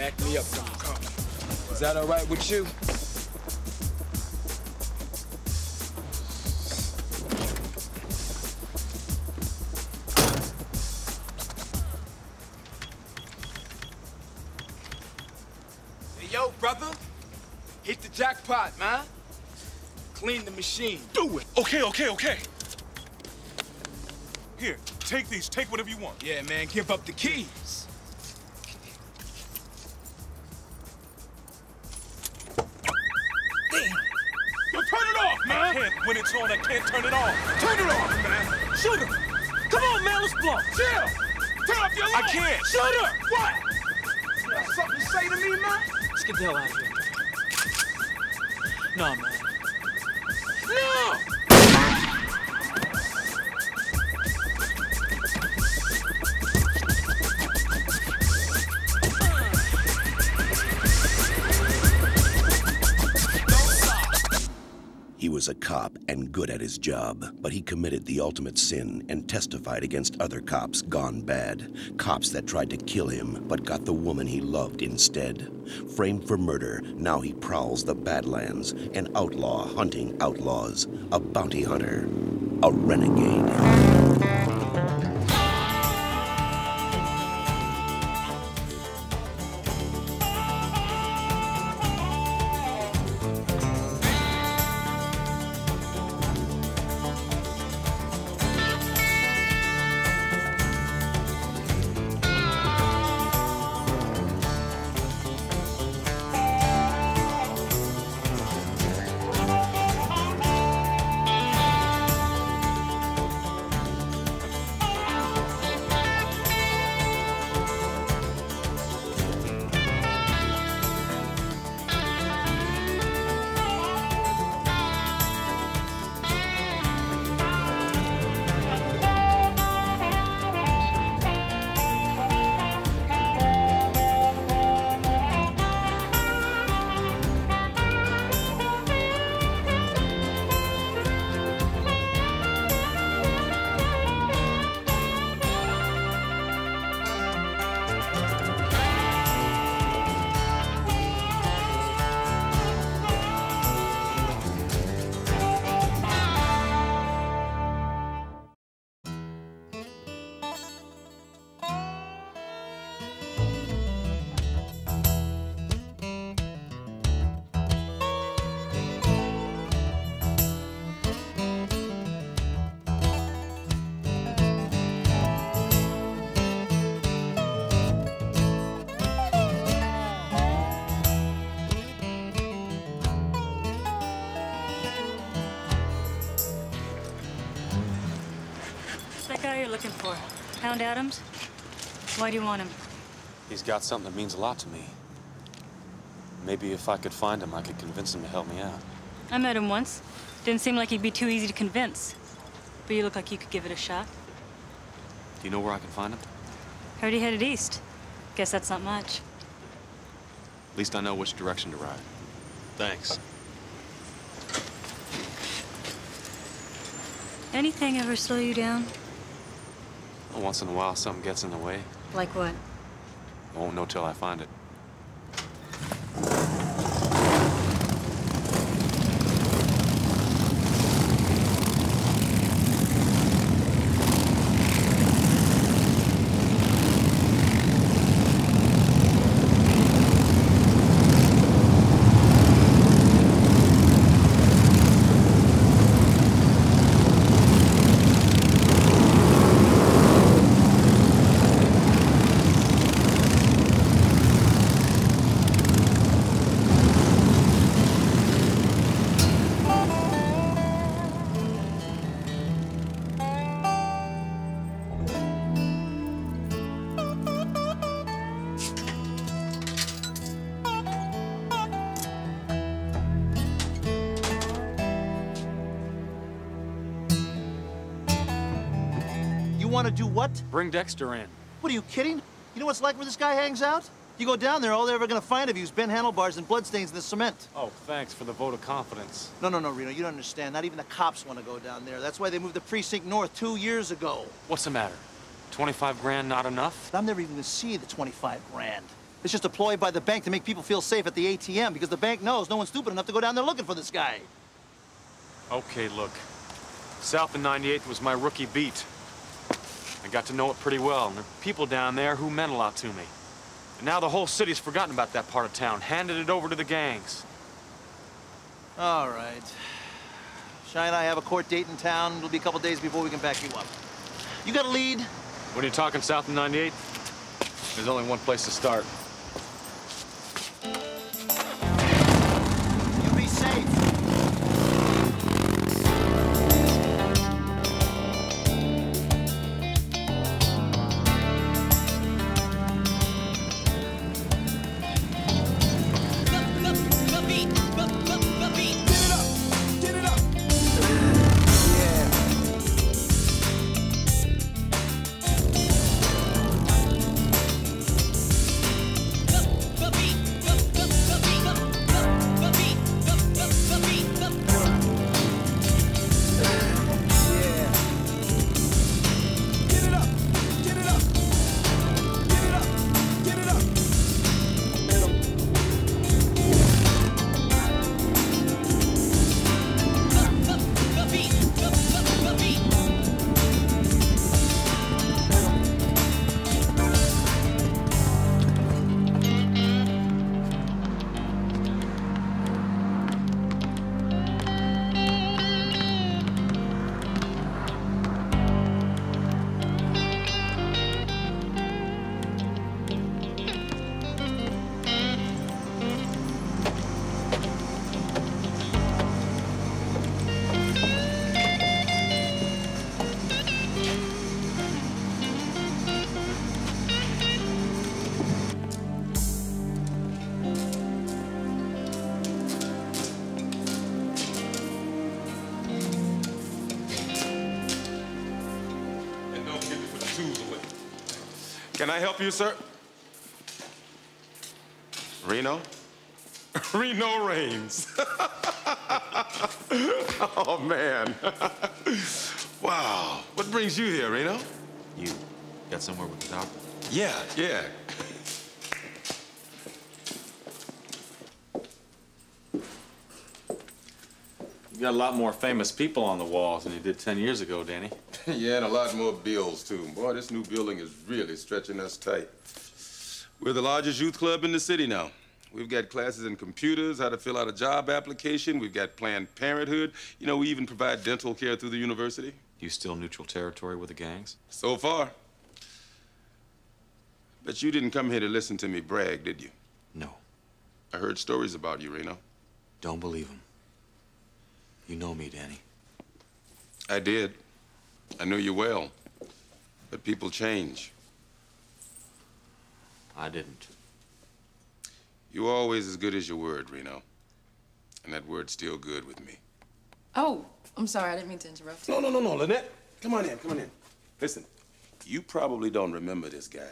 Back me up, come on, come. Is that all right with you? Hey, yo, brother. Hit the jackpot, man. Clean the machine. Do it. Okay, okay, okay. Here, take these. Take whatever you want. Yeah, man, give up the keys. I can't. On, I can't turn it off. Turn it off, man. Shoot her! Come on, man, let's blow! Chill. Turn off your lights. I can't. Shoot her. What? You got something to say to me, man? Let's get the hell out of here. No, man. No. He was a cop and good at his job, but he committed the ultimate sin and testified against other cops gone bad. Cops that tried to kill him, but got the woman he loved instead. Framed for murder, now he prowls the Badlands, an outlaw hunting outlaws, a bounty hunter, a renegade. Looking for? Hound Adams? Why do you want him? He's got something that means a lot to me. Maybe if I could find him, I could convince him to help me out. I met him once. Didn't seem like he'd be too easy to convince. But you look like you could give it a shot. Do you know where I can find him? Heard he headed east. Guess that's not much. At least I know which direction to ride. Thanks. Anything ever slow you down? Once in a while, something gets in the way. Like what? I won't know till I find it. Want to do what? Bring Dexter in. What are you kidding? You know what's like where this guy hangs out? You go down there, all they're ever gonna find of you is bent handlebars and bloodstains in the cement. Oh, thanks for the vote of confidence. No, no, no, Reno, you don't understand. Not even the cops want to go down there. That's why they moved the precinct north two years ago. What's the matter? 25 grand not enough? I'm never even gonna see the 25 grand. It's just a ploy by the bank to make people feel safe at the ATM because the bank knows no one's stupid enough to go down there looking for this guy. Okay, look. South and 98th was my rookie beat. I got to know it pretty well, and there are people down there who meant a lot to me. And now the whole city's forgotten about that part of town, handed it over to the gangs. All right. Shy and I have a court date in town. It'll be a couple days before we can back you up. You got a lead? When you're talking South of 98th, there's only one place to start. Can I help you, sir? Reno? Reno Raines. oh, man. wow. What brings you here, Reno? You got somewhere with the doctor? Yeah, yeah. You got a lot more famous people on the walls than you did 10 years ago, Danny. yeah, and a lot more bills, too. Boy, this new building is really stretching us tight. We're the largest youth club in the city now. We've got classes in computers, how to fill out a job application. We've got Planned Parenthood. You know, we even provide dental care through the university. You still neutral territory with the gangs? So far. But you didn't come here to listen to me brag, did you? No. I heard stories about you, Reno. Don't believe them. You know me, Danny. I did. I knew you well. But people change. I didn't. You were always as good as your word, Reno. And that word's still good with me. Oh, I'm sorry. I didn't mean to interrupt. No, no, no, no, Lynette. Come on in, come on in. Listen, you probably don't remember this guy,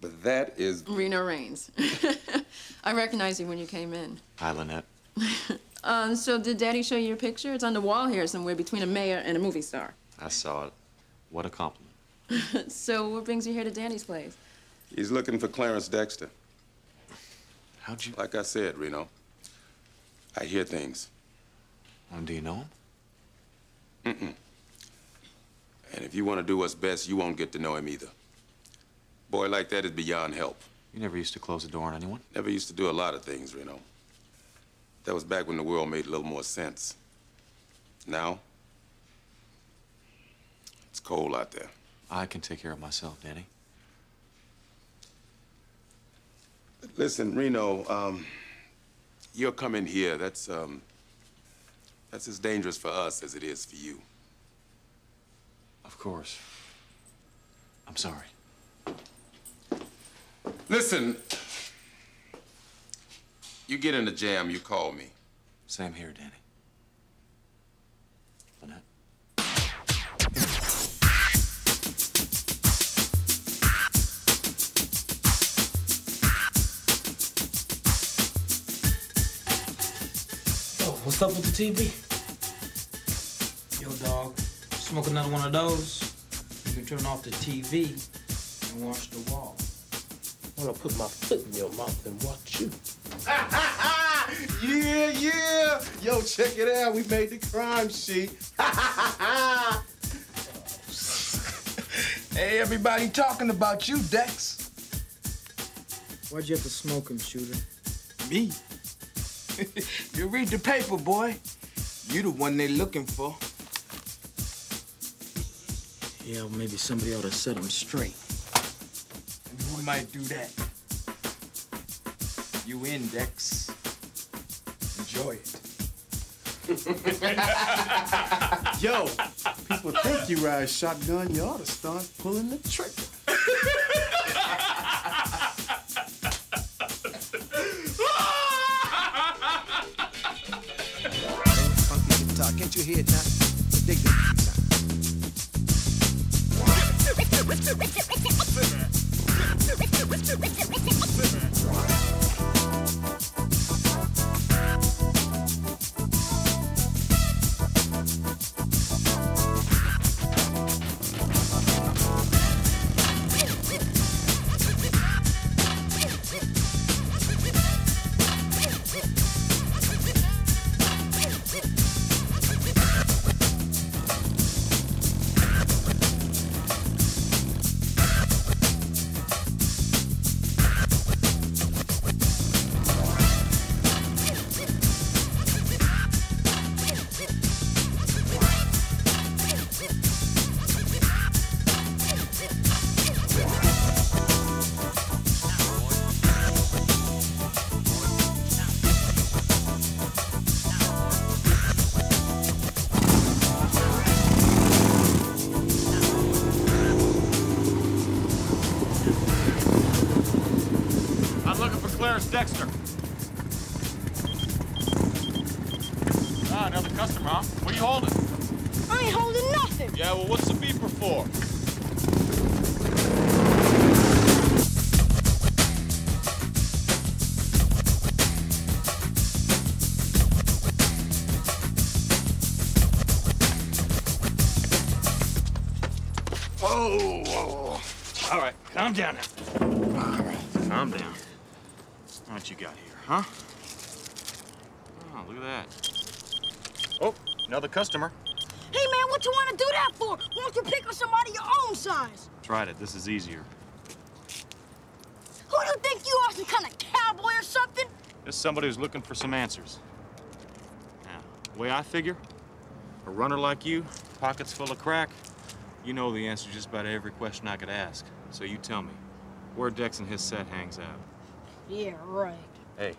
but that is. Reno Raines. I recognized you when you came in. Hi, Lynette. Um, so did Daddy show you your picture? It's on the wall here somewhere between a mayor and a movie star. I saw it. What a compliment. so what brings you here to Danny's place? He's looking for Clarence Dexter. How'd you... Like I said, Reno, I hear things. Um, do you know him? Mm-mm. And if you want to do what's best, you won't get to know him either. Boy like that is beyond help. You never used to close the door on anyone? Never used to do a lot of things, Reno. That was back when the world made a little more sense. Now, it's cold out there. I can take care of myself, Danny. Listen, Reno, um, you're coming here. That's, um, that's as dangerous for us as it is for you. Of course. I'm sorry. Listen, you get in a jam, you call me. Same here, Danny. What's up with the TV? Yo, dog, smoke another one of those, you can turn off the TV and watch the wall. I'm gonna put my foot in your mouth and watch you. yeah, yeah. Yo, check it out. We made the crime sheet. Hey, everybody talking about you, Dex. Why'd you have to smoke him, shooter? Me? you read the paper, boy. You the one they looking for. Yeah, well, maybe somebody ought to set him straight. And who might do that? You in, Dex. Enjoy it. Yo, people think you ride shotgun. You ought to start pulling the trigger. You hear it now? Dig this. Calm down. What you got here, huh? Oh, look at that. Oh, another customer. Hey, man, what you want to do that for? Why don't you pick up somebody your own size? Tried it. This is easier. Who do you think you are, some kind of cowboy or something? This somebody who's looking for some answers. Now, the way I figure, a runner like you, pockets full of crack, you know the answer to just about every question I could ask. So you tell me, where Dex and his set hangs out. Yeah, right. Hey,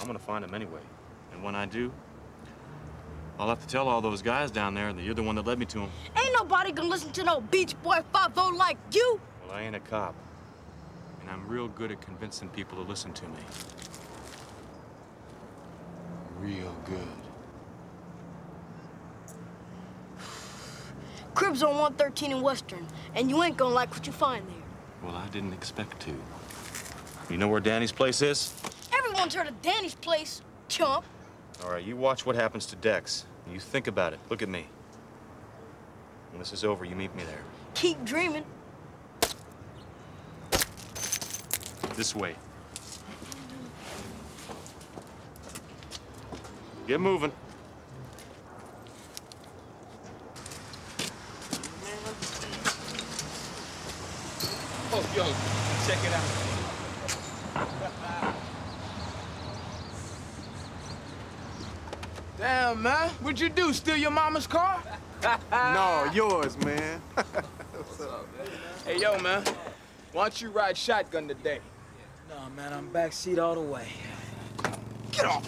I'm gonna find him anyway. And when I do, I'll have to tell all those guys down there that you're the one that led me to him. Ain't nobody gonna listen to no Beach Boy 5 like you. Well, I ain't a cop. And I'm real good at convincing people to listen to me. Real good. Cribs on 113 in Western, and you ain't gonna like what you find there. Well, I didn't expect to. You know where Danny's place is? Everyone's heard of Danny's place, chump. All right, you watch what happens to Dex. You think about it. Look at me. When this is over, you meet me there. Keep dreaming. This way. Get moving. Yo, check it out. Damn, man. What'd you do? Steal your mama's car? no, yours, man. Hey, yo, man. Why don't you ride shotgun today? No, man, I'm backseat all the way. Get off.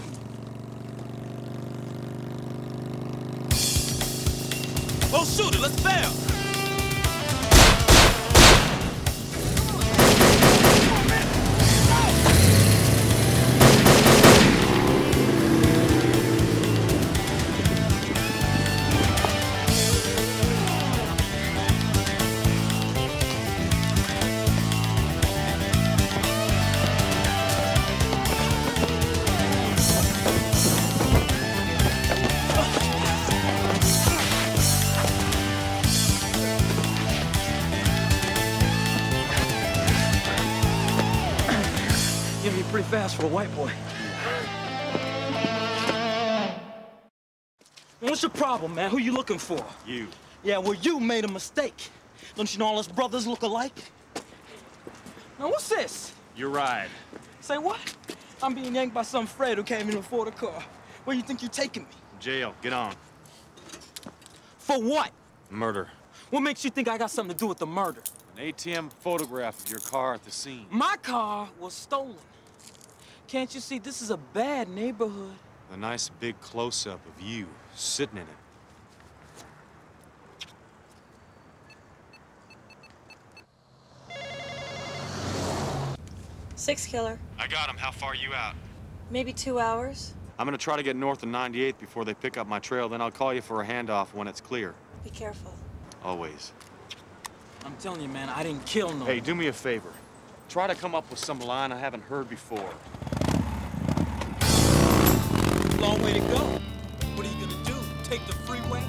Oh, shoot it, let's bail! For a white boy. What's your problem, man? Who you looking for? You. Yeah, well, you made a mistake. Don't you know all us brothers look alike? Now, what's this? Your ride. Say what? I'm being yanked by some Fred who can't even afford a car. Where you think you're taking me? Jail. Get on. For what? Murder. What makes you think I got something to do with the murder? An ATM photograph of your car at the scene. My car was stolen. Can't you see this is a bad neighborhood? A nice big close-up of you sitting in it. Sixkiller. I got him. How far are you out? Maybe two hours. I'm gonna try to get north of 98th before they pick up my trail, then I'll call you for a handoff when it's clear. Be careful. Always. I'm telling you, man, I didn't kill no Hey, do me a favor. Try to come up with some line I haven't heard before. Long way to go. What are you gonna do? Take the freeway?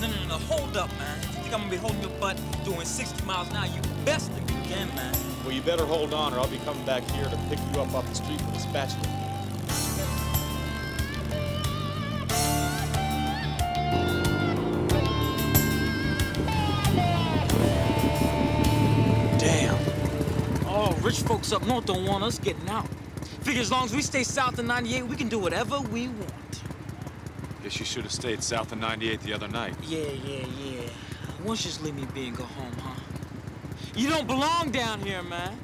No, no, no, hold up, man. If you think I'm gonna be holding your butt doing 60 miles an hour, you best think again, man. Well, you better hold on, or I'll be coming back here to pick you up off the street with a spatula. Damn. Oh, rich folks up north don't want us getting out. Figure as long as we stay south of 98, we can do whatever we want. Guess you should have stayed south of 98 the other night. Yeah, yeah, yeah. Why don't you just leave me be and go home, huh? You don't belong down here, man.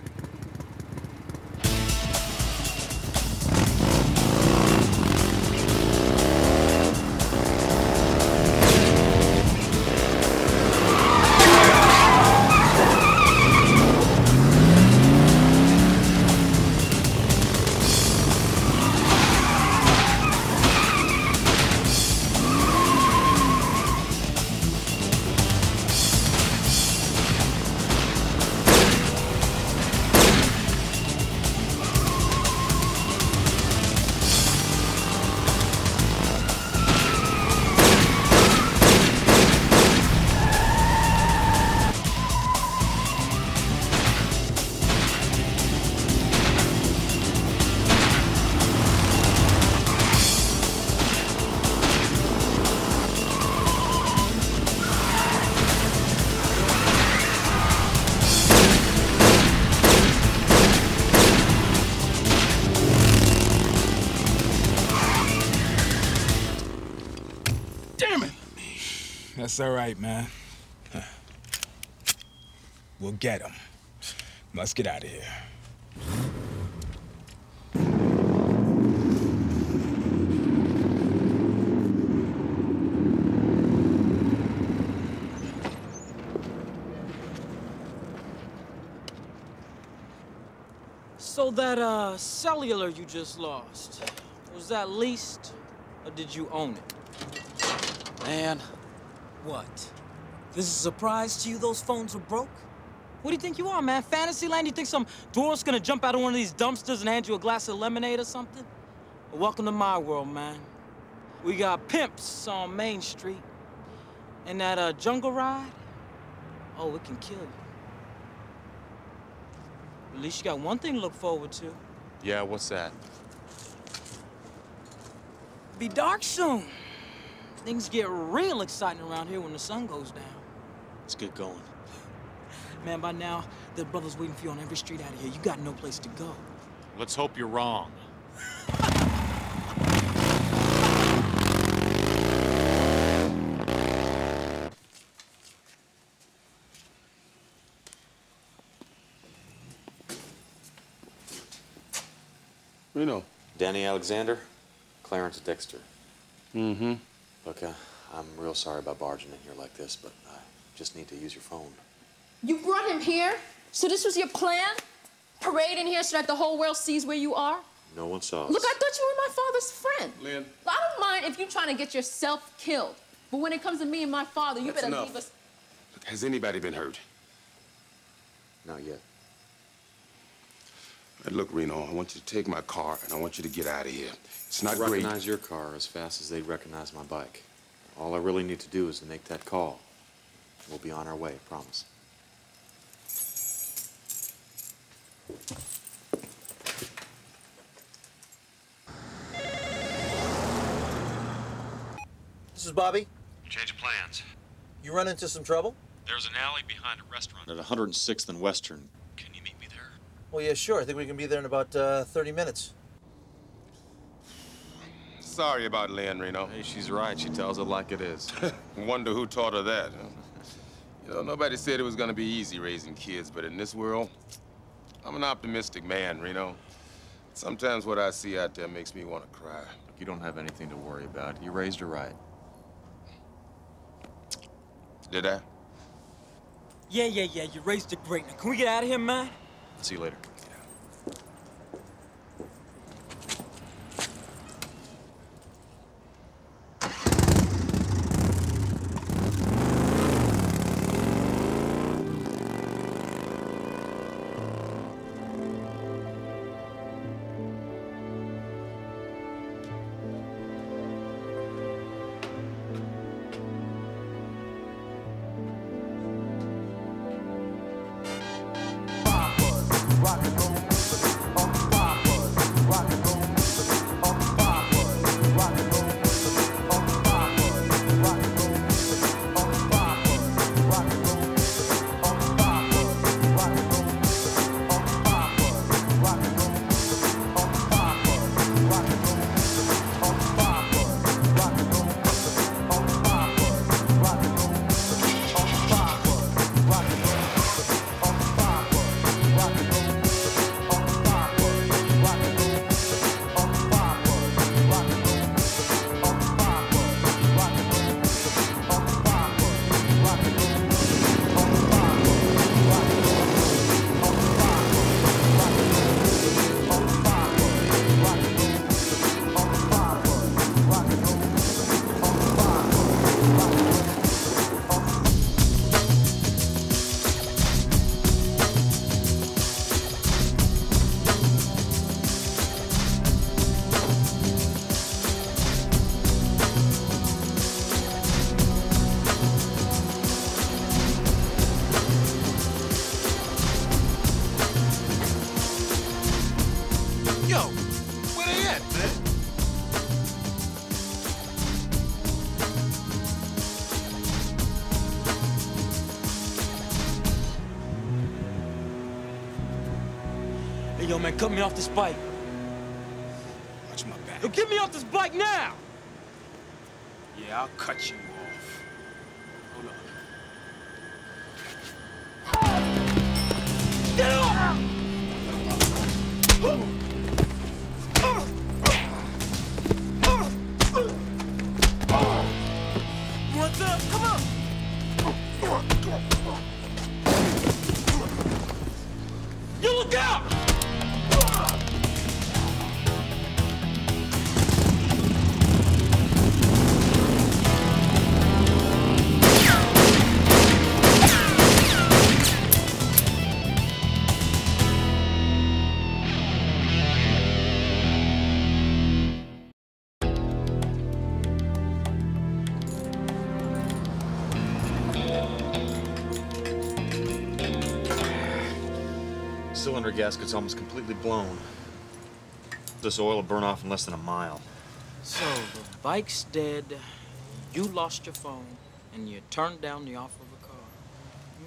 That's all right, man. We'll get him. Let's get out of here. So that, uh, cellular you just lost, was that leased, or did you own it? Man. What? This is a surprise to you those phones were broke? What do you think you are, man? Fantasyland? You think some dwarf's gonna jump out of one of these dumpsters and hand you a glass of lemonade or something? Welcome to my world, man. We got pimps on Main Street. And that, uh, jungle ride? Oh, it can kill you. At least you got one thing to look forward to. Yeah, what's that? Be dark soon. Things get real exciting around here when the sun goes down. Let's get going. Man, by now, the brothers waiting for you on every street out of here. You got no place to go. Let's hope you're wrong. Reno. Danny Alexander, Clarence Dexter. Mm-hmm. Look, uh, I'm real sorry about barging in here like this, but I just need to use your phone. You brought him here? So this was your plan? Parade in here so that the whole world sees where you are? No one saw us. Look, I thought you were my father's friend. Lynn. I don't mind if you're trying to get yourself killed. But when it comes to me and my father, you That's better enough. leave us. Look, has anybody been hurt? Not yet. Look, Reno, I want you to take my car and I want you to get out of here. It's not I great. recognize your car as fast as they'd recognize my bike. All I really need to do is to make that call. We'll be on our way, promise. This is Bobby. Change of plans. You run into some trouble? There's an alley behind a restaurant at 106th and Western. Well, yeah, sure. I think we can be there in about uh, 30 minutes. Sorry about Lynn, Reno. Hey, she's right. She tells it like it is. Wonder who taught her that. You know, nobody said it was gonna be easy raising kids, but in this world, I'm an optimistic man, Reno. Sometimes what I see out there makes me want to cry. You don't have anything to worry about. You raised her right. Did I? Yeah, yeah, yeah, you raised it great. Now, can we get out of here, man? See you later. Man, cut me off this bike. Watch my back. Yo, get me off this bike now! Yeah, I'll cut you Gasket's almost completely blown. This oil will burn off in less than a mile. So, the bike's dead, you lost your phone, and you turned down the offer of a car.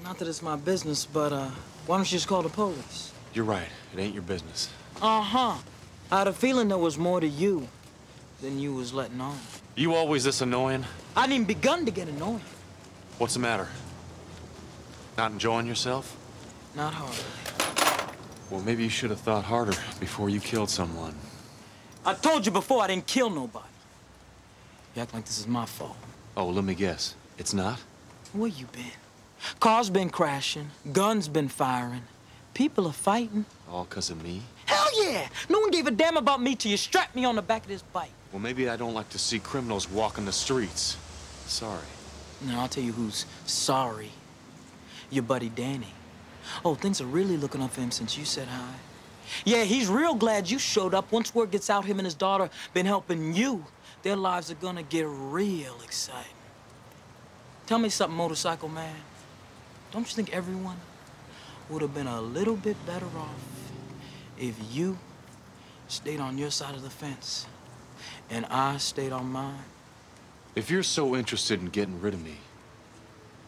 Not that it's my business, but, uh, why don't you just call the police? You're right. It ain't your business. Uh-huh. I had a feeling there was more to you than you was letting on. You always this annoying? I didn't even begun to get annoying. What's the matter? Not enjoying yourself? Not hard. Well, maybe you should have thought harder before you killed someone. I told you before I didn't kill nobody. You act like this is my fault. Oh, let me guess. It's not? Where you been? Cars been crashing, guns been firing, people are fighting. All 'cause of me? Hell yeah! No one gave a damn about me till you strapped me on the back of this bike. Well, maybe I don't like to see criminals walking the streets. Sorry. Now, I'll tell you who's sorry. Your buddy Danny. Oh, things are really looking up for him since you said hi. Yeah, he's real glad you showed up. Once word gets out, him and his daughter been helping you. Their lives are gonna get real exciting. Tell me something, motorcycle man. Don't you think everyone would have been a little bit better off if you stayed on your side of the fence and I stayed on mine? If you're so interested in getting rid of me,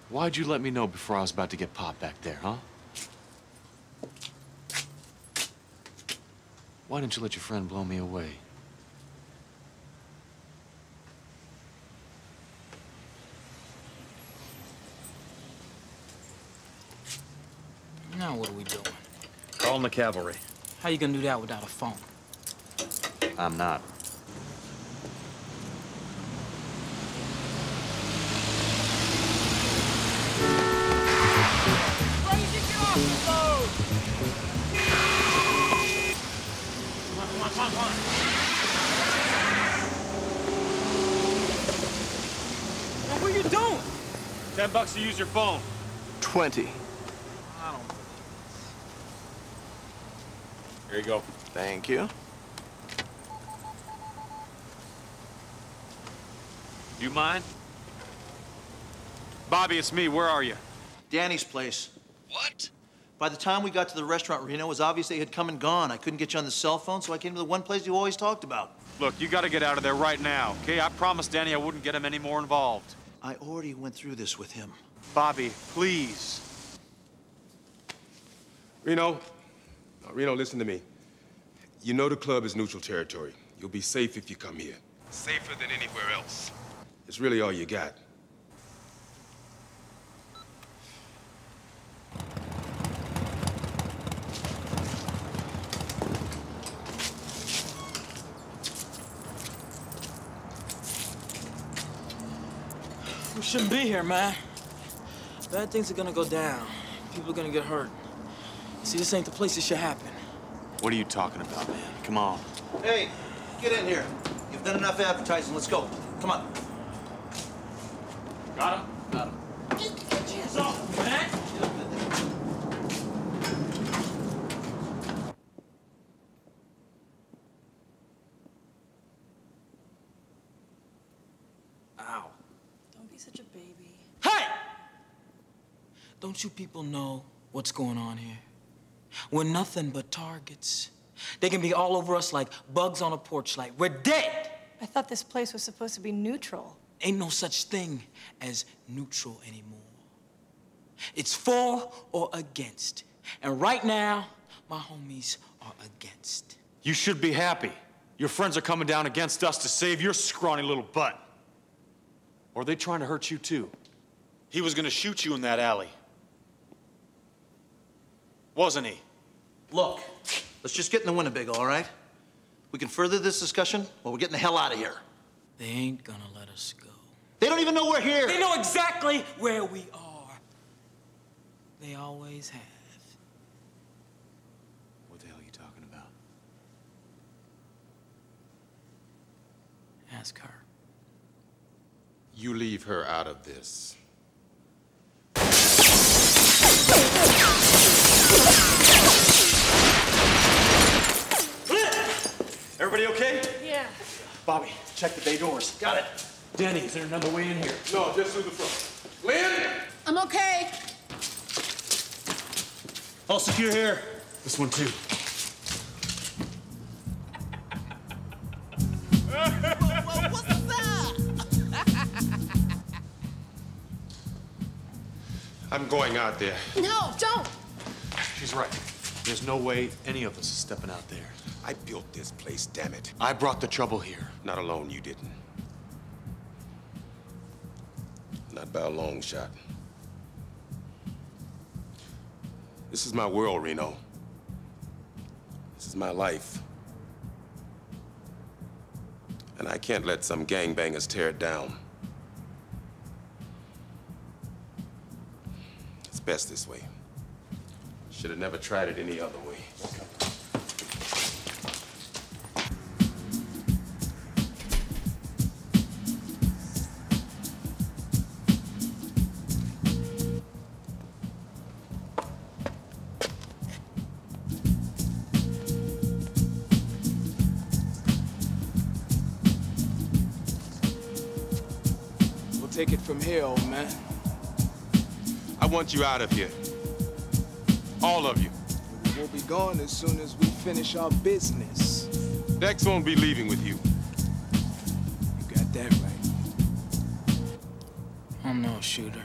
why'd you let me know before I was about to get popped back there, huh? Why didn't you let your friend blow me away? Now what are we doing? Calling the cavalry. How you gonna do that without a phone? I'm not. On, come on, come on, come on. Well, what are you doing? Ten bucks to use your phone. 20. I don't Here you go. Thank you. You mind? Bobby, it's me. Where are you? Danny's place. What? By the time we got to the restaurant, Reno, it was obvious they had come and gone. I couldn't get you on the cell phone, so I came to the one place you always talked about. Look, you gotta get out of there right now, okay? I promised Danny I wouldn't get him any more involved. I already went through this with him. Bobby, please. Reno, uh, Reno, listen to me. You know the club is neutral territory. You'll be safe if you come here. Safer than anywhere else. It's really all you got. Shouldn't be here, man. Bad things are gonna go down. People are gonna get hurt. See, this ain't the place it should happen. What are you talking about, man? Come on. Hey, get in here. You've done enough advertising. Let's go. Come on. Got him? Got him. Hands off, man! Ow. Don't be such a baby. Hey! Don't you people know what's going on here? We're nothing but targets. They can be all over us like bugs on a porch light. We're dead! I thought this place was supposed to be neutral. Ain't no such thing as neutral anymore. It's for or against. And right now, my homies are against. You should be happy. Your friends are coming down against us to save your scrawny little butt. Or are they trying to hurt you too? He was gonna shoot you in that alley. Wasn't he? Look, let's just get in the Winnebago, all right? We can further this discussion, or we're getting the hell out of here. They ain't gonna let us go. They don't even know we're here. They know exactly where we are. They always have. What the hell are you talking about? Ask her. You leave her out of this. Everybody okay? Yeah. Bobby, check the bay doors. Got it. Denny, is there another way in here? No, just through the front. Lynn! I'm okay. All secure here. This one too. I'm going out there. No, don't. She's right. There's no way any of us is stepping out there. I built this place, damn it. I brought the trouble here. Not alone, you didn't. Not by a long shot. This is my world, Reno. This is my life. And I can't let some gangbangers tear it down. It's best this way. Should have never tried it any other way. from here, old man. I want you out of here. All of you. We'll be gone as soon as we finish our business. Dex won't be leaving with you. You got that right. I'm no shooter.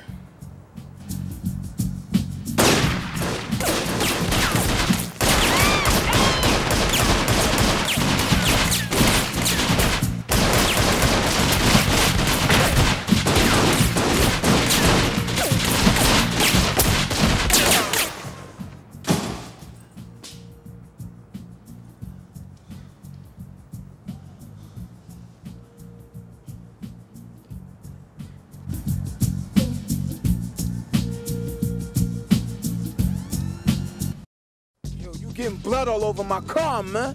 Over my car, man.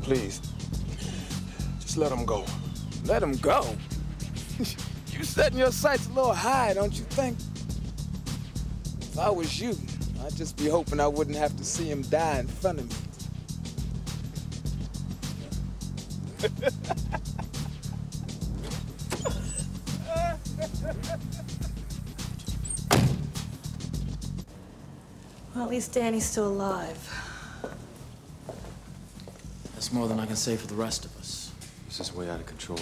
Please, just let him go. Let him go? you setting your sights a little high, don't you think? If I was you, I'd just be hoping I wouldn't have to see him die in front of me. Well, at least Danny's still alive. That's more than I can say for the rest of us. This is way out of control.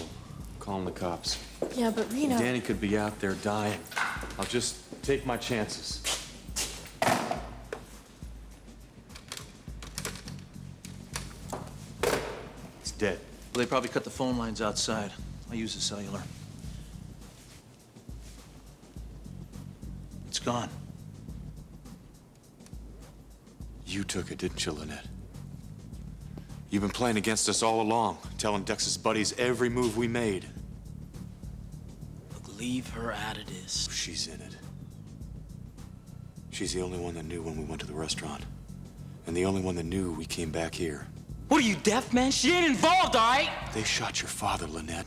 Calling the cops. Yeah, but Reno. Danny could be out there dying. I'll just take my chances. He's dead. Well, they probably cut the phone lines outside. I use the cellular. It's gone. You took it, didn't you, Lynette? You've been playing against us all along, telling Dex's buddies every move we made. Look, leave her out of this. She's in it. She's the only one that knew when we went to the restaurant. And the only one that knew we came back here. What are you, deaf, man? She ain't involved, all right? They shot your father, Lynette.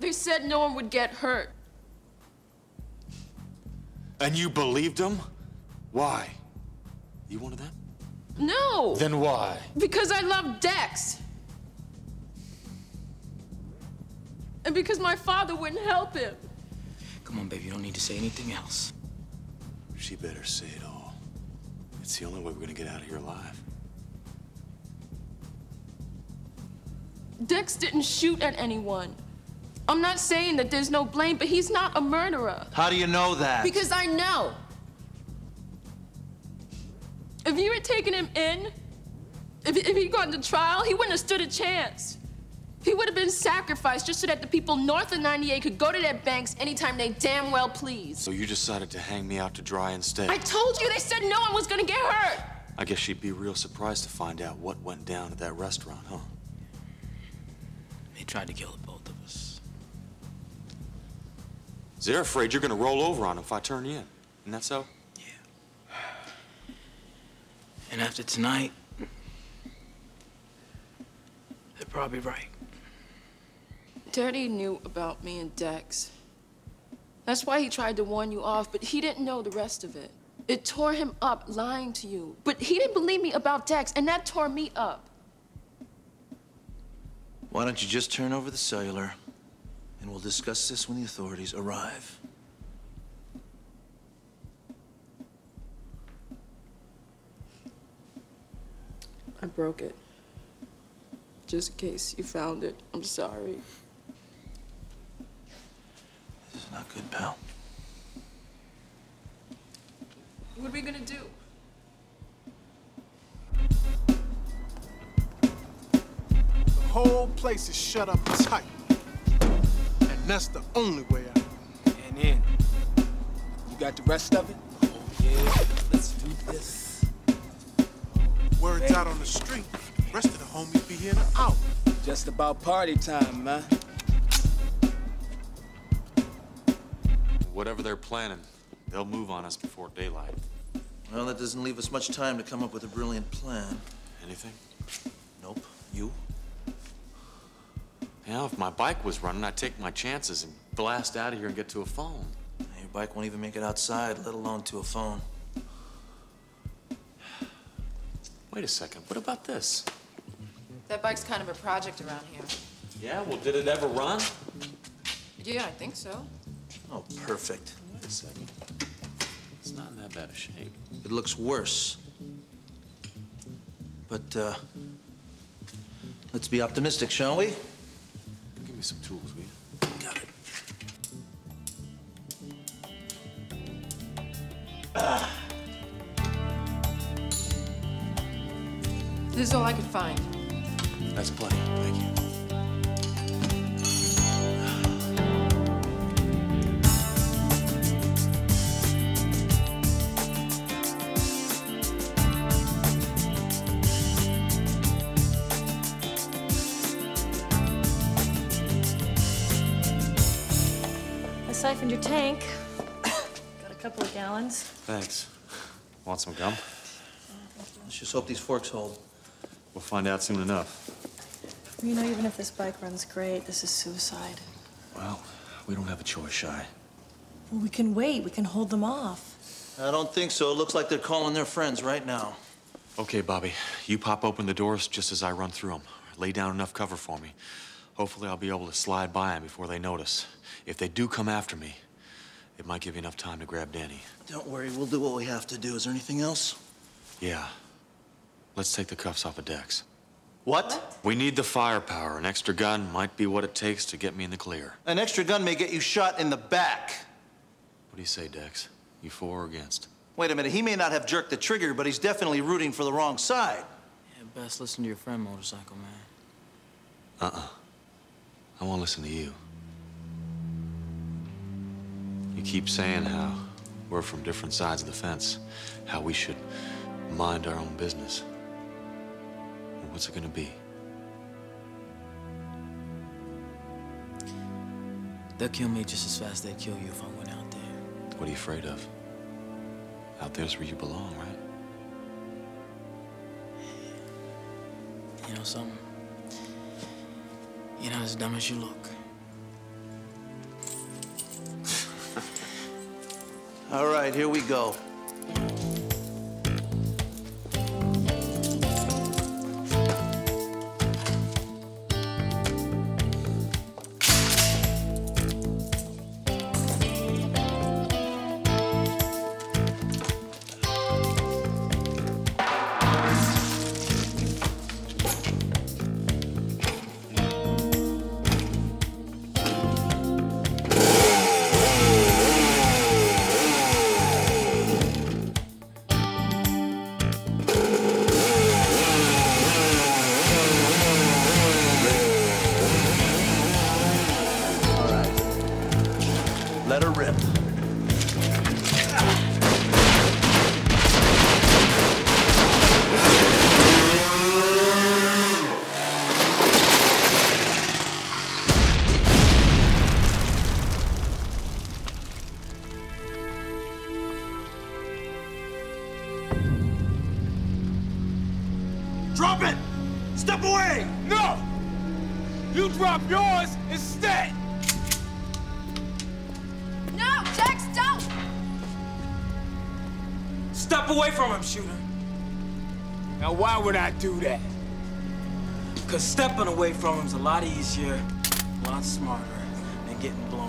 They said no one would get hurt. And you believed them? Why? You one of them? No! Then why? Because I love Dex. And because my father wouldn't help him. Come on, baby, you don't need to say anything else. She better say it all. It's the only way we're gonna get out of here alive. Dex didn't shoot at anyone. I'm not saying that there's no blame, but he's not a murderer. How do you know that? Because I know. If you had taken him in, if, if he'd gone to trial, he wouldn't have stood a chance. He would have been sacrificed just so that the people north of 98 could go to their banks anytime they damn well please. So you decided to hang me out to dry instead? I told you they said no one was gonna get hurt. I guess she'd be real surprised to find out what went down at that restaurant, huh? They tried to kill the both of us. They're afraid you're gonna roll over on them if I turn you in. Isn't that so? And after tonight, they're probably right. Daddy knew about me and Dex. That's why he tried to warn you off, but he didn't know the rest of it. It tore him up lying to you. But he didn't believe me about Dex, and that tore me up. Why don't you just turn over the cellular, and we'll discuss this when the authorities arrive. I broke it. Just in case you found it. I'm sorry. This is not good, pal. What are we gonna do? The whole place is shut up tight. And that's the only way out. And in. You got the rest of it? Oh, yeah. Let's do this. Word's out on the street. Rest of the homies be here in an hour. Just about party time, man. Whatever they're planning, they'll move on us before daylight. Well, that doesn't leave us much time to come up with a brilliant plan. Anything? Nope. You? Yeah, if my bike was running, I'd take my chances and blast out of here and get to a phone. Your bike won't even make it outside, let alone to a phone. Wait a second, what about this? That bike's kind of a project around here. Yeah, well, did it ever run? Yeah, I think so. Oh, perfect. Wait a second. It's not in that bad a shape. It looks worse. But, uh, let's be optimistic, shall we? Give me me some tools, will you? Got it. This is all I could find. That's plenty. Thank you. I siphoned your tank. Got a couple of gallons. Thanks. Want some gum? Let's just hope these forks hold. We'll find out soon enough. You know, even if this bike runs great, this is suicide. Well, we don't have a choice, Shy. Well, we can wait. We can hold them off. I don't think so. It looks like they're calling their friends right now. Okay, Bobby. You pop open the doors just as I run through them. Lay down enough cover for me. Hopefully, I'll be able to slide by them before they notice. If they do come after me, it might give you enough time to grab Danny. Don't worry, we'll do what we have to do. Is there anything else? Yeah. Let's take the cuffs off of Dex. What? We need the firepower. An extra gun might be what it takes to get me in the clear. An extra gun may get you shot in the back. What do you say, Dex? You for or against? Wait a minute, he may not have jerked the trigger, but he's definitely rooting for the wrong side. Yeah, best listen to your friend, motorcycle man. Uh-uh. I want to listen to you. You keep saying how we're from different sides of the fence, how we should mind our own business. Well, what's it gonna be? They'll kill me just as fast as they'd kill you if I went out there. What are you afraid of? Out there's where you belong, right? You know something? You're not as dumb as you look. All right, here we go. Drop it! Step away! No! You drop yours instead! No, Dex, don't! Step away from him, shooter. Now, why would I do that? Because stepping away from him's a lot easier, a lot smarter than getting blown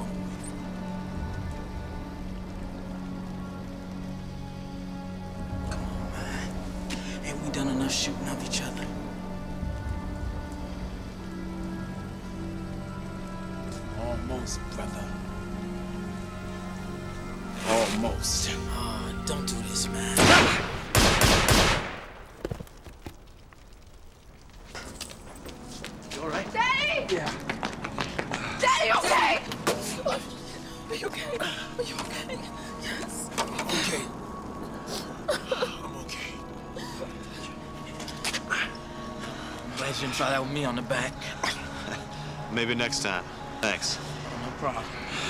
Maybe next time. Thanks. No problem.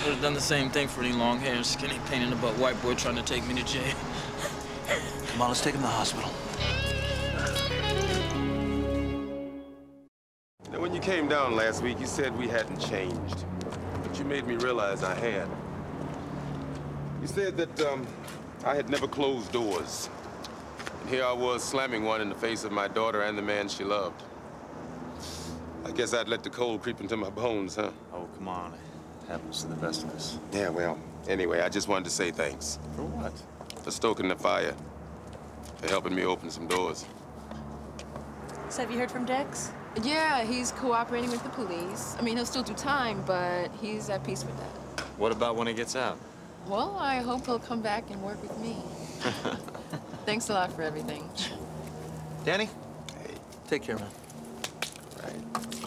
Would have done the same thing for any long hair skinny pain in the butt white boy trying to take me to jail. Come on, let's take him to the hospital. Now, when you came down last week, you said we hadn't changed. But you made me realize I had. You said that um, I had never closed doors. And here I was slamming one in the face of my daughter and the man she loved. I guess I'd let the cold creep into my bones, huh? Oh, come on. It happens to the best of us. Yeah, well, anyway, I just wanted to say thanks. For what? For stoking the fire. For helping me open some doors. So have you heard from Dex? Yeah, he's cooperating with the police. I mean, he'll still do time, but he's at peace with that. What about when he gets out? Well, I hope he'll come back and work with me. Thanks a lot for everything. Danny? Hey. Take care, man. All right.